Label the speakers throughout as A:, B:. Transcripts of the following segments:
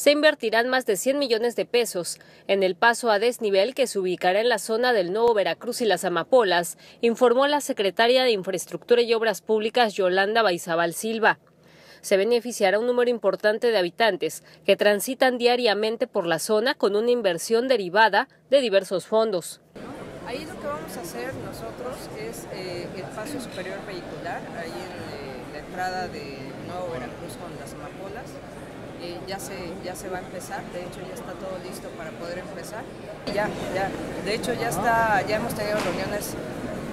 A: se invertirán más de 100 millones de pesos en el paso a desnivel que se ubicará en la zona del Nuevo Veracruz y las Amapolas, informó la secretaria de Infraestructura y Obras Públicas Yolanda Baizabal Silva. Se beneficiará un número importante de habitantes que transitan diariamente por la zona con una inversión derivada de diversos fondos.
B: Ahí lo que vamos a hacer nosotros es eh, el paso superior vehicular, ahí en eh, la entrada de Nuevo Veracruz con las Amapolas ya, se, ya se va a empezar, de hecho ya está todo listo para poder empezar. Ya, ya, de hecho ya está, ya hemos tenido reuniones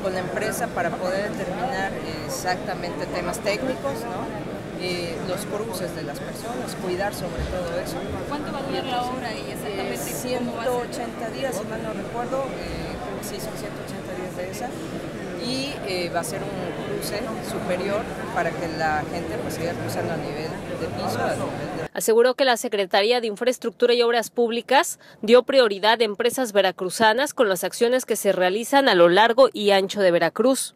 B: con la empresa para poder determinar exactamente temas técnicos, ¿no? Eh, los cruces de las personas, cuidar sobre todo eso.
C: ¿Cuánto va a durar la obra y exactamente
B: 180 días, si mal no recuerdo, eh, sí son 180 días de esa y eh, va a ser un cruce superior para que la gente pues siga cruzando a nivel de piso.
A: Aseguró que la Secretaría de Infraestructura y Obras Públicas dio prioridad a empresas veracruzanas con las acciones que se realizan a lo largo y ancho de Veracruz.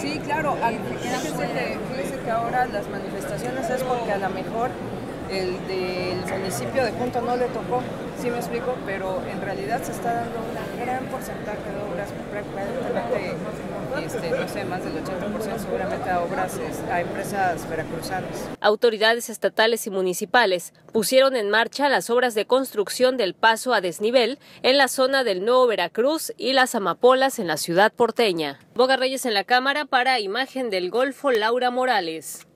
B: Sí, claro, fíjese que, ahora las manifestaciones es porque a lo mejor el del municipio de Punto no le tocó, sí me explico, pero en realidad se está dando un gran porcentaje de obras, no sé, más del 80% seguramente a obras, a empresas veracruzanas.
A: Autoridades estatales y municipales pusieron en marcha las obras de construcción del paso a desnivel en la zona del Nuevo Veracruz y las Amapolas en la ciudad porteña. Boga Reyes en la cámara para Imagen del Golfo, Laura Morales.